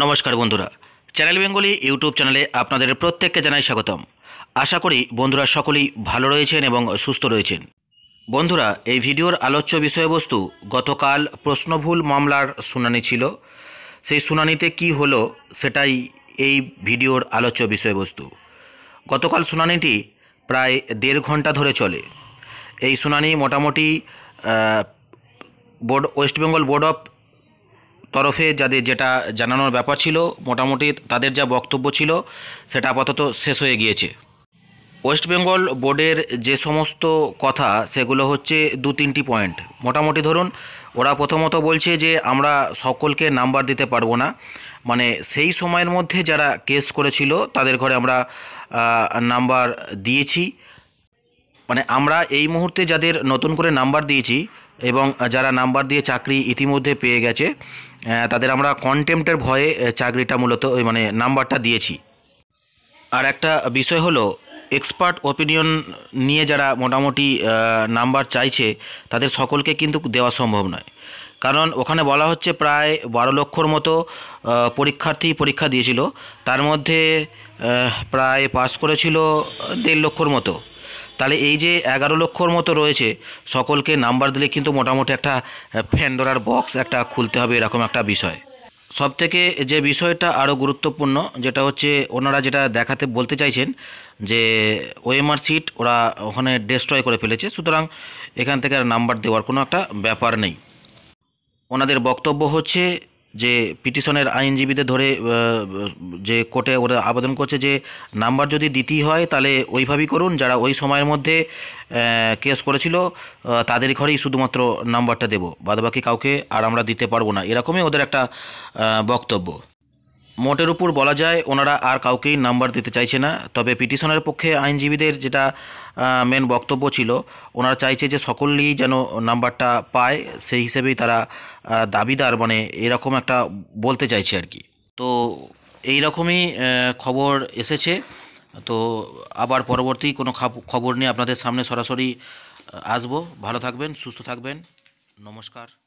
নমস্কার বন্ধুরা। Channel Bengali YouTube চ্যানেলে আপনাদের প্রত্যেককে জানাই স্বাগতম। আশা করি বন্ধুরা সকলেই ভালো রয়েছেন এবং সুস্থ রয়েছেন। বন্ধুরা, এই ভিডিওর আলোচ্য বিষয়বস্তু গতকাল প্রশ্নভুল মামলার শুনানি ছিল। সেই শুনানিতে কি হলো সেটাই এই ভিডিওর আলোচ্য বিষয়বস্তু। গতকাল শুনানিটি প্রায় দেড় ঘণ্টা ধরে চলে। এই শুনানি মোটামুটি board, West Bengal board of তরফে যাদের যেটা জানানোর ব্যাপার ছিল, মোটামুটি তাদের যা বক্তব্য ছিল, সেটা আপাতত শেষ হয়ে গিয়েছে। ওয়েস্ট বেঙ্গল বোর্ডের যে সমস্ত কথা, সেগুলো হচ্ছে দু তিনটি পয়েন্ট। মোটামুটি ধরুন, ওরা প্রথমত বলছে যে, আমরা সকলকে নাম্বার দিতে পারব না। মানে সেই সময়ের মধ্যে যারা কেস করেছিল, তাদের ঘরে আমরা নাম্বার দিয়েছি। মানে আমরা এই মুহূর্তে যাদের নতুন করে নাম্বার দিয়েছি, এবং যারা নাম্বার দিয়ে চাকরি ইতিমধ্যে পেয়ে গেছে তাদের আমরা কন্টেম্পটের ভয়ে চাকরিটা মূলত, ওই মানে নাম্বারটা দিয়েছি। আর একটা বিষয় হলো এক্সপার্ট ওপিনিয়ন নিয়ে যারা মোটামুটি নাম্বার চাইছে, তাদের সকলকে কিন্তু দেওয়া সম্ভব নয়। কারণ ওখানে বলা হচ্ছে প্রায় বারো লক্ষর মতো পরীক্ষার্থী পরীক্ষা দিয়েছিল। তার মধ্যে প্রায় পাস করেছিল দেড় লক্ষর মতো। তাহলে এই যে এগারো লক্ষর মতো রয়েছে, সকলকে নাম্বার দিলে কিন্তু মোটামুটি একটা ফ্যান্ডোরার বক্স একটা খুলতে হবে এরকম একটা বিষয়। সব থেকে যে বিষয়টা আরও গুরুত্বপূর্ণ, যেটা হচ্ছে ওনারা যেটা দেখাতে বলতে চাইছেন যে ওএমআর সিট ওরা ওখানে ডেস্ট্রয় করে ফেলেছে, সুতরাং এখান থেকে আর নাম্বার দেওয়ার কোনো একটা ব্যাপার নেই। ওনাদের বক্তব্য হচ্ছে যে পিটিশনের আইনজীবীদের ধরে যে কোর্টে ওরা আবেদন করছে যে নাম্বার যদি দিতেই হয়, তাহলে ওইভাবেই করুন। যারা ওই সময়ের মধ্যে কেস করেছিল তাদের ঘরেই শুধুমাত্র নাম্বারটা দেবো। বাদবাকি কাউকে আর আমরা দিতে পারব না। এরকমই ওদের একটা বক্তব্য। মোটের উপর বলা যায় ওনারা আর কাউকেই নাম্বার দিতে চাইছে না। তবে পিটিশনের পক্ষে আইনজীবীদের যেটা মেন বক্তব্য ছিল, ওনারা চাইছে যে সকলেই যেন নাম্বারটা পায়, সেই হিসেবেই তারা দাবিদার মানে এরকম একটা বলতে চাইছে আর কি। তো এই রকমই খবর এসেছে। তো আবার পরবর্তী কোনো খাব- খবর নিয়ে আপনাদের সামনে সরাসরি আসব। ভালো থাকবেন, সুস্থ থাকবেন। নমস্কার।